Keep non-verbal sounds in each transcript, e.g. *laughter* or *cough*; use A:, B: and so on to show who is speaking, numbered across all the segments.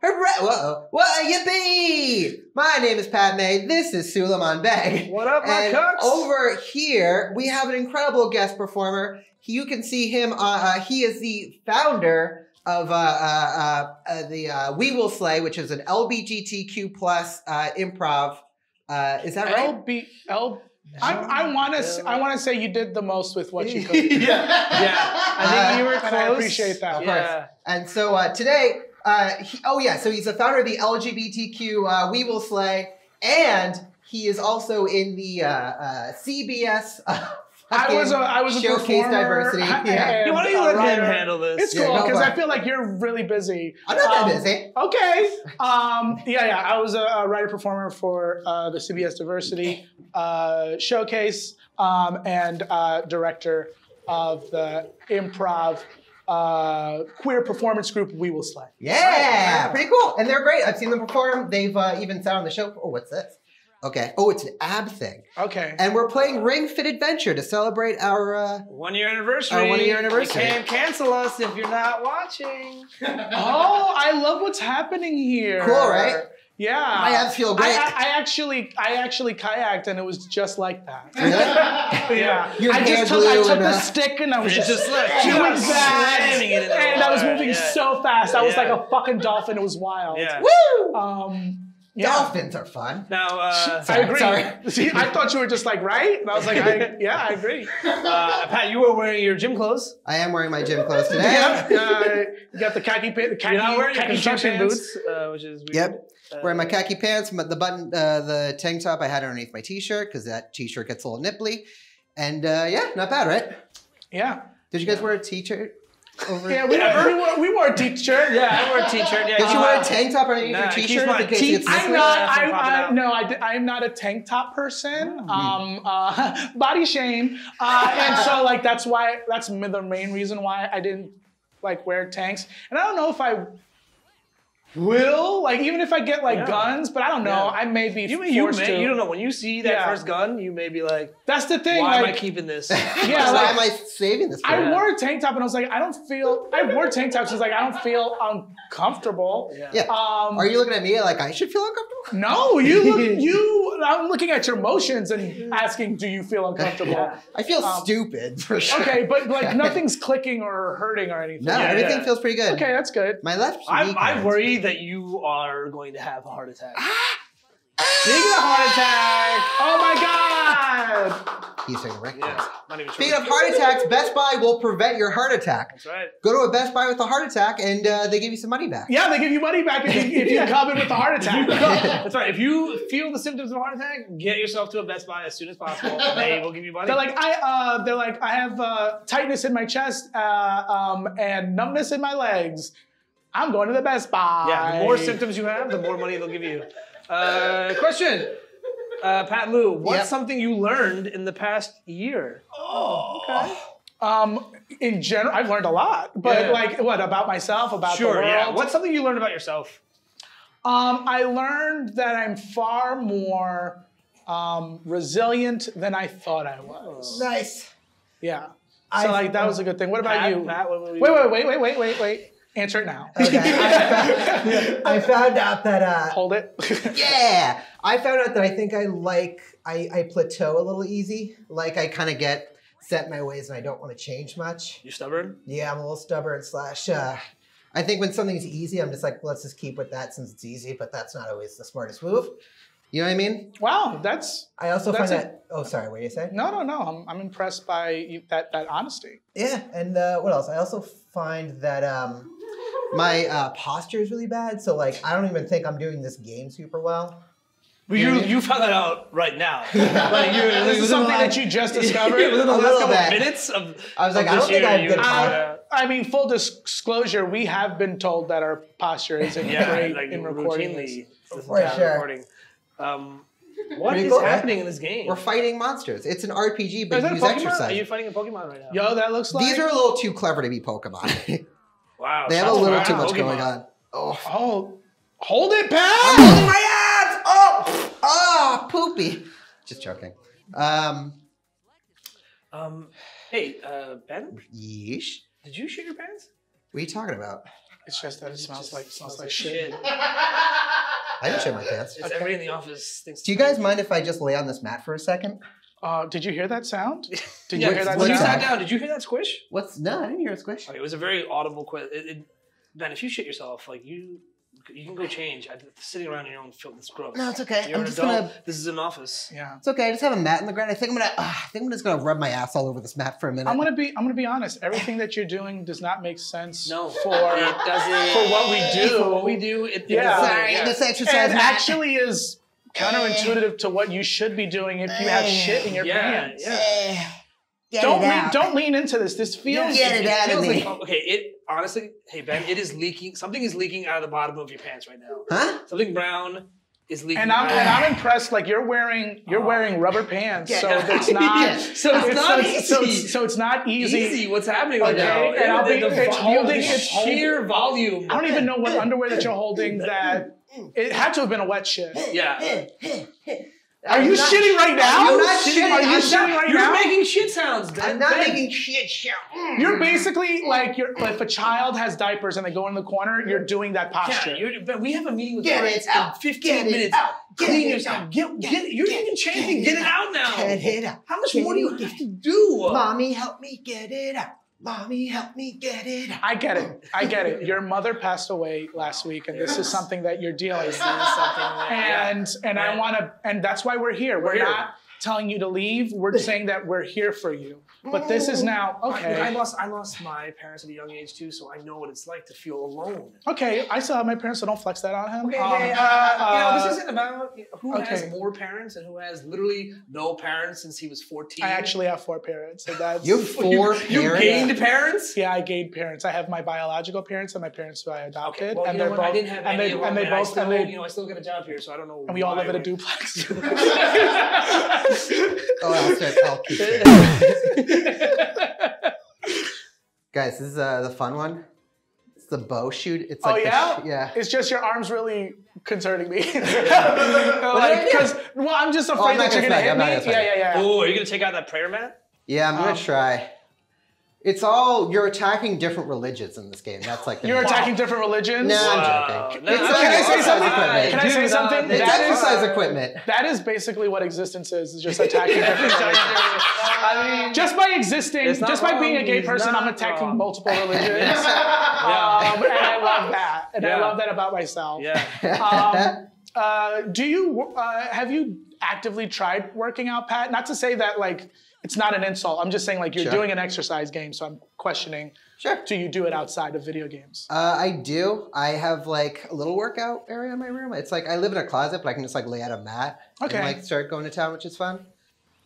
A: Hooray! Whoa! What? Yippee! My name is Pat May. This is Suleiman Beg.
B: What up, my
A: And
B: cooks?
A: over here, we have an incredible guest performer. You can see him. Uh, uh, he is the founder of uh, uh, uh, uh, the uh, We Will Slay, which is an LBGTQ plus uh, improv. Uh, is that right?
C: LB L. I, I want to I want to say you did the most with what you *laughs* could.
B: yeah, yeah. I think you were close.
C: and I appreciate that.
A: Of course. And so uh, today, uh, he, oh yeah, so he's the founder of the LGBTQ uh, We Will Slay, and he is also in the uh, uh, CBS. Uh,
C: I was a I was a
A: Showcase
C: performer.
A: diversity, yeah.
C: and
B: You, why don't you
C: a
B: let him handle this?
C: It's
A: Yeah,
C: cool
A: go
C: because
A: for
C: I feel like you're really busy.
A: I'm not that
C: Um,
A: busy.
C: Okay. Um, yeah, yeah. I was a, a writer performer for uh, the CBS Diversity uh, Showcase um, and uh, director of the improv uh, queer performance group We Will Slay.
A: Yeah, pretty cool. And they're great. I've seen them perform. They've uh, even sat on the show. Oh, what's this? Okay. Oh, it's an ab thing.
C: Okay.
A: And we're playing Ring Fit Adventure to celebrate our. Uh,
B: One year anniversary.
A: Our one-year anniversary.
B: You can't cancel us if you're not watching. *laughs*
C: oh, I love what's happening here.
A: Cool, right?
C: Yeah.
A: My abs feel great.
C: I, I, I actually, I actually kayaked, and it was just like that. *laughs*
A: Really?
C: yeah.
A: Your
C: I just took, I took the
A: uh,
C: stick, and I was just,
B: just like
C: doing
B: you were
C: that,
B: slamming it
C: and I was moving
B: yeah.
C: so fast. I was
B: Yeah.
C: like a fucking dolphin. It was wild.
B: Yeah.
A: Woo!
C: Um. Yeah.
A: Dolphins are fun.
B: Now, uh,
C: I agree.
A: Sorry. *laughs*
C: See, I thought you were just like right, and I was like, I, *laughs* yeah, I agree.
B: uh, Pat, you were wearing your gym clothes.
A: I am wearing my gym clothes today.
C: Yeah, uh, you got the khaki, pa- the khaki,
B: You're not wearing your
C: khaki
B: construction boots, uh, which is weird.
A: Yep.
B: Uh,
A: Wearing my khaki pants, but the button, uh, the tank top I had underneath my t-shirt because that t-shirt gets a little nipply. And uh, yeah, not bad, right?
C: Yeah,
A: Did you guys wear a t-shirt over?
C: yeah. We, we wore we wore a t-shirt.
B: Yeah, I wore a *laughs* t-shirt. Yeah,
A: Did you
B: uh,
A: wear a tank top underneath
B: nah,
A: your t-shirt?
B: my
A: in case
B: teeth-
A: it gets
C: I'm not. I'm, I, no, I, I'm not a tank top person.
A: Oh.
C: Um, uh, *laughs* body shame, uh, and so like that's why that's the main reason why I didn't like wear tanks. And I don't know if I will like even if I get like
B: Yeah.
C: guns, but I don't know.
B: Yeah.
C: I may be
B: You, you,
C: forced
B: may,
C: to.
B: you don't know when you see that
C: Yeah.
B: first gun, you may be like,
C: That's the thing.
B: "Why am I keeping this?" *laughs*
C: Yeah,
A: Why
C: like-
A: am I saving this?
C: I
B: Yeah.
C: wore a tank top and I was like, I don't feel. I wore tank tops. It's like I don't feel uncomfortable.
B: Yeah.
A: yeah.
C: Um,
A: Are you looking at me like I should feel uncomfortable?
C: No, you *laughs* look. You. I'm looking at your motions and asking, do you feel uncomfortable? *laughs*
A: I feel
C: Um,
A: stupid for sure.
C: Okay, but like nothing's clicking or hurting or anything.
A: No,
B: Yeah,
A: everything
B: yeah.
A: feels pretty good.
C: Okay, that's good.
A: My left.
B: I'm, I'm
A: hurts.
B: Worried that you are going to have a heart attack.
C: Speaking of heart attack, oh my god!
A: He's saying the
B: Yeah, not even
A: Speaking of heart attacks, Best Buy will prevent your heart attack.
B: That's right.
A: Go to a Best Buy with a heart attack, and uh, they give you some money back.
C: Yeah, they give you money back if you, if you *laughs* come in with a heart attack. *laughs*
B: That's right. If you feel the symptoms of a heart attack, get yourself to a Best Buy as soon as possible. *laughs* They will give you money.
C: They're like, I, uh, they're like, I have uh, tightness in my chest uh, um, and numbness in my legs. I'm going to the Best Buy.
B: yeah, the more symptoms you have, the more money they'll give you. Uh, question. Uh, Pat Lou, what's
A: Yep.
B: something you learned in the past year? Oh, okay.
C: Um, in general, I've learned a lot, but
B: Yeah.
C: like, what about myself, about
B: Sure,
C: the world?
B: yeah. What's something you learned about yourself?
C: Um, I learned that I'm far more um, resilient than I thought I was.
A: Nice.
C: Yeah. So
A: I-
C: like that was a good thing. What about
B: Pat,
C: you?
B: Pat, what were you-
C: Wait, wait, wait, wait, wait, wait, wait. Answer it now.
A: Okay. *laughs* I, I found out that uh,
C: Hold it. *laughs*
A: yeah, I found out that I think I like I, I plateau a little easy. Like I kind of get set in my ways and I don't want to change much.
B: You stubborn?
A: Yeah, I'm a little stubborn. Slash, uh, I think when something's easy, I'm just like, let's just keep with that since it's easy. But that's not always the smartest move. You know what I mean?
C: wow, that's
A: I also
C: That's
A: find
C: a-
A: that. Oh, sorry. What do you say?
C: no, no, no. I'm, I'm impressed by you, that that honesty.
A: Yeah, and uh, what else? I also find that um, my uh, posture is really bad. So like, I don't even think I'm doing this game super well.
B: Well, you, you found that out right now. *laughs* like you,
C: This is something that you just *laughs* discovered.
B: within the
A: A
B: last couple
A: bit.
B: minutes of.
A: I was like, I don't think I have
B: you
A: good
B: found
A: posture.
B: out.
C: I mean, full disclosure, we have been told that our posture isn't
B: Yeah,
C: great
B: like
C: in recording this.
B: routinely. this
A: For sure.
B: recording. Um, what
A: Pretty
B: is
A: cool,
B: happening in this game?
A: We're fighting monsters. It's an RPG, but
B: is that
A: use
B: Pokemon?
A: exercise.
B: Are you fighting a Pokemon right now?
C: Yo, that looks like.
A: These are a little too clever to be Pokemon. *laughs*
B: Wow.
A: they have a little
B: fired.
A: too much
B: Pokemon.
A: going on. Oh,
C: Oh, hold it,
A: I'm holding my abs. Oh, oh, poopy. Just joking. Um,
B: Um, hey, uh, Ben,
A: Yeesh.
B: did you shit your pants?
A: What are you talking about?
C: It's just that it smells like smells
B: smells
C: like
B: like
C: shit.
B: shit.
A: I didn't shit my pants.
B: It's
C: Okay.
B: everybody in the office thinks.
A: Do you guys mind if I just lay on this mat for a second?
C: Uh, did you hear that sound? *laughs* Did
B: yeah,
C: you hear that
B: when you
A: what's
C: sound?
B: sat down, did you hear that squish?
A: What's no? I didn't hear a squish.
B: Okay, it was a very audible quiz. It, it, ben, if you shit yourself, like you, you can go change. I, sitting around in your own filth is gross.
A: No, it's okay.
B: You're
A: I'm
B: an
A: just
B: adult.
A: gonna.
B: This is an office.
C: Yeah.
A: It's okay. I just have a mat in the ground. I think I'm gonna. Uh, I think I'm just gonna rub my ass all over this mat for a minute.
C: I'm gonna be I'm gonna be honest. Everything that you're doing does not make sense
B: No,
C: for
B: it doesn't.
C: for what we do.
B: For what we do, it, it
C: Yeah.
B: doesn't,
A: Sorry,
B: yeah.
A: this exercise
C: and
A: mat.
C: actually is counterintuitive to what you should be doing if you have shit in your
B: Yeah,
C: pants.
B: yeah.
A: Eh, get
C: Don't
A: it
C: lean, don't lean into this. This feels
A: Get it out of me.
B: like- okay, it honestly, hey Ben, it is leaking. Something is leaking out of the bottom of your pants right now.
A: Huh?
B: Something brown is leaking.
C: and I'm and I'm impressed. Like you're wearing you're wearing rubber pants, so it's *laughs* not
B: Yeah, so it's not
C: so,
B: easy.
C: So it's, so it's not easy.
B: easy. What's happening right
C: Okay,
B: now?
C: and I'll be-
B: the
C: it's
B: volume,
C: holding-
B: the
C: it's holding-
B: sheer volume.
C: I don't even know what underwear that you're holding. That it had to have been a wet shit.
B: Yeah.
C: Are you shitting right now?
A: I'm not shitting.
C: Are you
A: I'm
C: shitting
A: not-
C: right
B: You're
C: now?
B: making shit sounds, Ben.
A: I'm not
B: Ben.
A: making shit shout.
C: You're basically like you're if a child has diapers and they go in the corner, you're doing that posture.
B: Yeah, you're, Ben, we have a meeting with
A: Get
B: clients
A: it out.
B: in 15
A: Get it
B: minutes.
A: out. Get
B: Clean
A: it
B: yourself.
A: out.
B: Get,
A: Get
B: get,
A: it.
B: You're even
A: it.
B: chanting.
A: Get
B: Get
A: it
B: it out now.
A: Get it out.
B: How much
A: Get
B: more do you have to do?
A: Mommy, help me get it out. Mommy, help me get it.
C: I get it. I get it. Your mother passed away last week, and this is something that you're dealing with.
B: something that- *laughs* yeah.
C: And and I want to, and that's why we're here. We're,
B: We're here.
C: Not telling you to leave. We're *laughs* saying that we're here for you. But this is now
B: I, *laughs* I
C: okay.
B: lost I lost my parents at a young age too, so I know what it's like to feel alone.
C: Okay, I still have my parents, so don't flex that on him.
B: Okay,
C: Um,
B: okay, uh, you know,
C: uh,
B: this isn't about who has more parents and who has literally no parents since he was 14.
C: I actually have four parents, so that's
A: You have *laughs* four
B: you, you
A: parents.
B: gained parents?
C: Yeah, I gained parents. I have my biological parents and my parents who I adopted,
B: Okay, well,
C: and
B: you know
C: they're
B: what?
C: both
B: I didn't have
C: and
B: any
C: they
B: of
C: and
B: them,
C: they
B: I
C: both
B: still,
C: and they
B: you know, I still get a job here, so I don't know.
C: and we all
B: why
C: live in a
B: we're-
C: duplex. *laughs*
A: Oh, I'll, start, I'll keep. Guys, this is uh, the fun one. It's the bow shoot. It's
C: Oh
A: like the
C: yeah,
A: sh- yeah.
C: It's just your arms really concerning me. *laughs* *laughs* like, because well, I'm just afraid
A: Oh, I'm not
C: that you're
A: gonna
C: gonna hit me.
A: gonna.
C: Yeah, yeah, yeah.
B: Oh, are you gonna take out that prayer mat?
A: Yeah, I'm gonna
C: Um,
A: try. It's all you're attacking different religions in this game. That's like the
C: You're
A: main-
C: attacking different religions.
A: No, I'm joking.
B: No,
A: It's
B: no,
A: like
C: can I say something?
A: equipment.
C: Can I say
B: Do
C: something?
A: It's
C: That is-
A: exercise equipment.
C: That is basically what existence is, is just attacking different *laughs* religions.
B: I mean,
C: Just by existing,
B: It's not
C: just by being a
B: wrong,
C: gay
B: it's
C: person, I'm
B: not
C: attacking
B: wrong.
C: multiple *laughs* religions.
B: Yeah.
C: Um, and I love that. And I
B: Yeah.
C: love that about myself.
B: yeah.
C: Um, uh, do you uh, have you actively tried working out, Pat? Not to say that like it's not an insult. I'm just saying like you're
A: Sure.
C: doing an exercise game, so I'm questioning.
A: Sure.
C: Do you do it outside of video games?
A: Uh, I do. I have like a little workout area in my room. It's like I live in a closet, but I can just like lay out a mat
C: Okay.
A: and like start going to town, which is fun.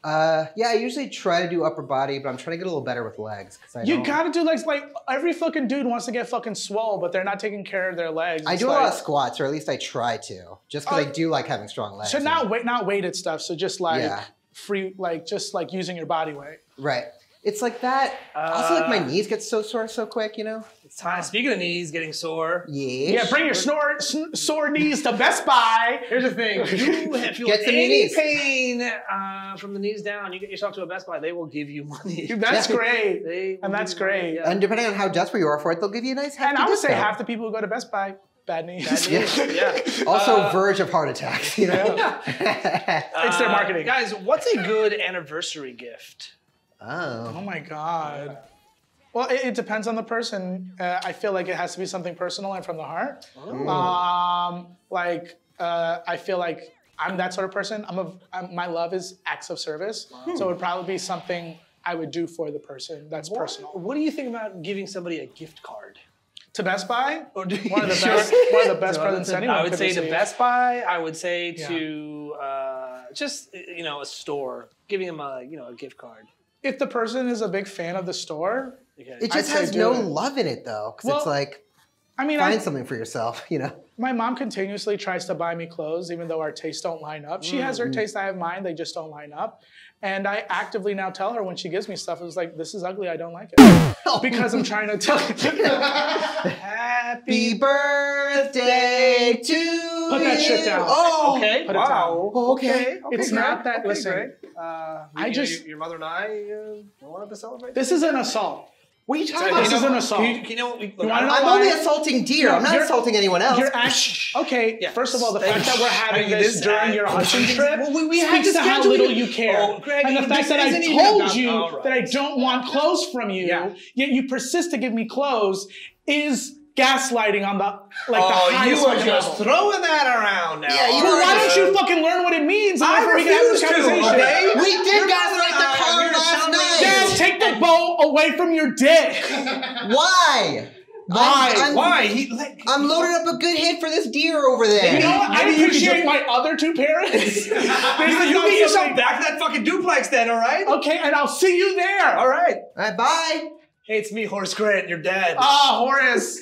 A: Uh, yeah, I usually try to do upper body, but I'm trying to get a little better with legs I
C: You
A: don't-
C: gotta do legs. like every fucking dude wants to get fucking swole, but they're not taking care of their legs.
A: I
C: It's
A: do a lot of squats, or at least I try to, just because
C: Oh.
A: I do like having strong legs.
C: So not weight, not weighted stuff. So just like
A: Yeah.
C: Free, like just like using your body weight.
A: right. It's like that. also, like my
B: Uh,
A: knees get so sore so quick, you know.
B: It's time. Speaking of knees getting sore,
A: Yeah.
C: Yeah, bring your snore, sn- sore knees to Best Buy.
B: here's the thing: you have feel
A: Get
B: any
A: knees.
B: pain uh, from the knees down, you get yourself to a Best Buy. They will give you money. *laughs*
C: That's
A: Yeah.
C: great.
B: They
C: And that's
B: money,
C: great.
B: yeah.
A: And depending on how desperate you are for it, they'll give you a nice
C: And I would say half the people who go to Best Buy, bad knees.
B: Bad knees, yeah. *laughs*
A: Also,
B: Uh,
A: verge of heart attacks. You know. *laughs*
C: It's their marketing.
B: guys. What's a good anniversary gift?
C: Oh
A: oh.
C: my god. Well, it, it depends on the person. Uh, I feel like it has to be something personal and from the heart. Um, like uh, I feel like I'm that sort of person. I'm a I'm, my love is acts of service, so it would probably be something I would do for the person that's personal.
B: What do you think about giving somebody a gift card?
C: To Best Buy,
B: Or do you-
C: one of the
B: Sure. *laughs*
C: best one of the best
A: No,
C: presents anyone
B: I would
C: could
B: say to. Best Buy. I would say
C: Yeah.
B: to uh, just you know a store, giving them a you know a gift card.
C: If the person is a big fan of the store,
B: Okay.
A: It just
C: I'd
A: has no
C: it.
A: love in it though, because
C: Well,
A: it's like
C: I mean, I,
A: find something for yourself. *laughs* You know.
C: My mom continuously tries to buy me clothes, even though our tastes don't line up. She has her
A: Mm.
C: taste, I have mine. They just don't line up. And I actively now tell her when she gives me stuff, it's like, this is ugly. I don't like it. *laughs* because I'm trying to tell
A: Happy birthday to
C: Put that shit down.
A: Oh,
B: Okay.
C: Put it
B: wow.
A: Oh, okay.
C: It's not that-
B: Okay,
C: listen.
B: Uh,
C: I just-
B: your, your mother and I uh, wanted to celebrate.
C: This is an assault.
A: What are you talking
B: Sorry,
A: about?
C: This is an assault.
B: You, you know what we, look,
A: I'm
C: why-
A: only assaulting deer.
C: No,
A: I'm not assaulting anyone else.
C: You're actually okay.
B: Yeah.
C: First of all, the fact that we're having this during your hunting trip
B: Well, we- we had
C: speaks
B: to
C: how little
B: you-
C: care,
B: Oh, Greg,
C: and the fact that I told
B: about-
C: you
B: right.
C: that I don't want clothes from you,
B: Yeah.
C: yet you persist to give me clothes, is gaslighting on the like the
B: oh, you
C: are
B: were
C: level.
B: just throwing that around now.
A: Yeah, you
C: Well, why don't you fucking learn what it means?
B: I
C: therefore we can have this
B: refuse to, okay?
A: we did gaslight
C: Dad, take the bow away from your dick.
A: Why? *laughs*
C: Why?
A: I'm, I'm,
B: Why? He, like,
A: I'm loading up a good hit for this deer over there.
C: You know what? I
B: Maybe
C: appreciate
B: could-
C: my other two parents. *laughs*
B: you, you get yourself back to that fucking duplex then, all right?
C: Okay, and I'll see you there.
B: All right.
A: All right, bye.
B: Hey, it's me, Horace Grant, your dad.
C: Ah, Horace.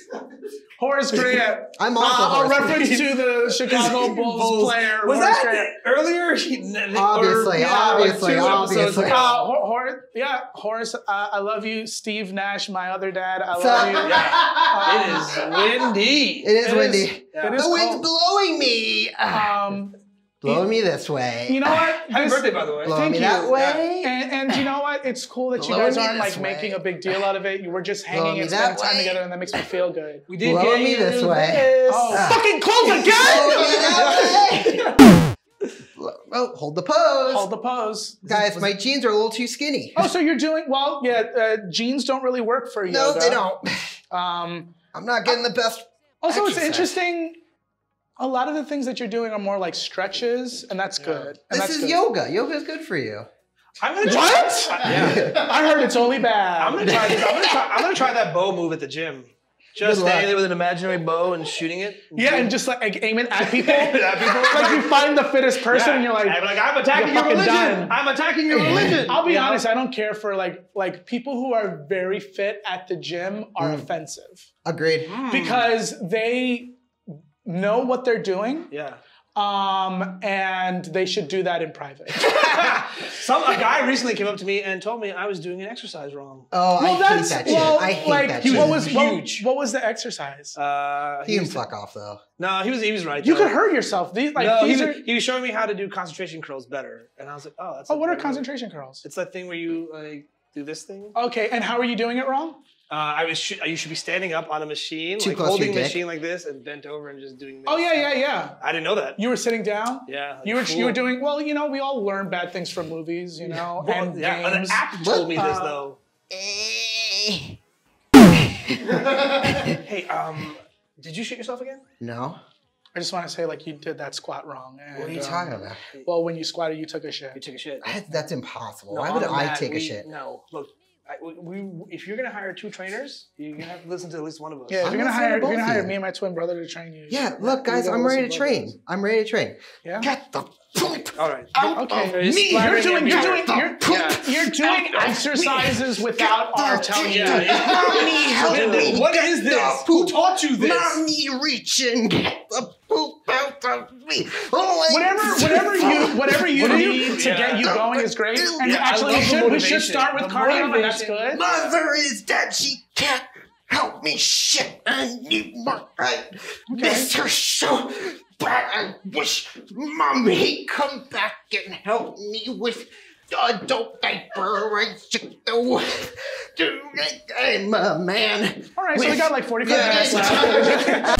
C: Horace Grant. *laughs*
A: I'm also
C: Uh, a
A: Horace Grant.
C: reference to the Chicago *laughs* Bulls,
B: Bulls.
C: player.
B: Was
C: Horace
B: that
C: Grant.
B: earlier? He- *laughs* or-
A: Obviously,
B: yeah,
A: obviously,
B: like
A: obviously.
B: episodes ago.
C: Uh, Hor- Hor- yeah, Horace, uh, I love you. Steve Nash, my other dad, I
A: So-
C: love you.
B: It is windy.
A: It is
C: It is-
A: windy.
C: It is
A: the wind's
C: cold.
A: blowing me.
C: Um,
A: blowing me this way.
C: you know what?
B: Happy
C: This-
B: birthday, by the way.
A: blowing
C: thank
A: me
C: you.
A: that way.
C: And, and you know what? It's cool that you
A: Blowing
C: guys
A: me
C: aren't
A: this
C: like making a big deal out of it. You were just
A: Blowing
C: hanging
A: me
C: and spending time
A: way.
C: together, and that makes me feel good.
B: We did
A: Blow
B: get
A: me
B: you
A: this way.
B: this.
C: Oh,
A: Ah.
C: fucking close again!
A: me that way. *laughs* oh, hold the pose.
C: Hold the pose.
A: Guys, my jeans are a little too skinny.
C: Oh, so you're doing well? Yeah, uh, jeans don't really work for you.
A: no,
C: yoga.
A: they don't.
C: Um,
A: I'm not getting the best.
C: also, it's
A: Exercise.
C: interesting. A lot of the things that you're doing are more like stretches, and that's good. And
A: This
C: that's
A: is
C: good.
A: yoga. Yoga is good for you.
B: I'm gonna
C: What?
B: Try, yeah.
C: I heard it's only bad.
B: I'm gonna try this. I'm gonna try. I'm gonna try that bow move at the gym. Just
A: Good luck.
B: standing there with an imaginary bow and shooting it.
C: Yeah, and just like aim it at *laughs* people.
B: At people.
C: like you find the fittest person, and you're like,
B: I'm like, I'm attacking
C: you're
B: your religion.
C: done.
B: I'm attacking your religion.
C: I'll be
B: You know?
C: honest, I don't care for like like people who are very fit at the gym are
A: Mm.
C: offensive
A: Agreed.
C: because they know what they're doing
B: Yeah.
C: Um, and they should do that in private. *laughs*
B: Some a guy recently came up to me and told me I was doing an exercise wrong.
A: Oh,
C: well,
A: I hate that
C: well,
A: shit. I hate
C: like
A: that
B: he
A: shit.
C: what was what-
B: huge.
C: What, was the exercise?
B: Uh,
A: he can
B: was,
A: fuck off though.
B: no, he was he was right.
C: you
B: though.
C: could hurt yourself. These like
B: no, he was,
C: are.
B: he was showing me how to do concentration curls better, and I was like, oh, that's.
C: Oh, what are concentration curls?
B: It's that thing where you like do this thing.
C: Okay, and how are you doing it wrong?
B: Uh, I was sh- you should be standing up on a machine,
A: Too
B: like
A: close to
B: holding
A: your
B: the
A: dick.
B: machine like this, and bent over and just doing. This.
C: Oh yeah, yeah, yeah.
B: I didn't know that.
C: You were sitting down.
B: yeah, like,
C: You were you were doing well. You know, we all learn bad things from movies. You know,
B: Well,
C: and
B: yeah,
C: games.
B: an app told me this
C: Uh,
B: though. *laughs* Hey, um, did you shoot yourself again?
A: No.
C: I just want to say, like, you did that squat wrong. And,
A: What are you
C: um,
A: talking about?
C: Well, when you squatted, you took a shit.
B: You took a shit.
A: That- That's impossible. Why would
B: on
A: I
B: mat,
A: take a
B: we-
A: shit?
B: No, look. I, we, we- if you're gonna hire two trainers, you're gonna have to listen to at least one of us.
C: Yeah, if
A: I'm
C: you're gonna hire, you're gonna hire me and my twin brother to train you.
A: Yeah,
C: you-
A: look, guys, I'm ready to
C: listen both of
A: train.
C: us.
A: I'm ready to train.
C: Yeah.
A: Get the poop
B: All right.
A: out
C: Okay.
A: Of me.
C: You're doing, you're
B: everywhere?
C: doing, you're,
A: Yeah.
C: you're doing exercises without our telling you.
B: Yeah, yeah.
A: Mommy, help me.
B: What
A: get
B: is
A: the
B: this? Who taught you this?
A: Mommy, reach
C: Whatever, whatever you, whatever you
B: What do you-
C: need to
B: Yeah.
C: get you going is great. And
B: Yeah,
C: actually, we should, we should start with
B: The
C: cardio, and that's good.
A: Mother is dead. She can't help me. Shit, I need more. I miss her so bad. I wish mommy come back and help me with adult diaper. I should do. do I'm a man.
C: All right, so we got like 45
A: Yeah.
C: minutes left. *laughs*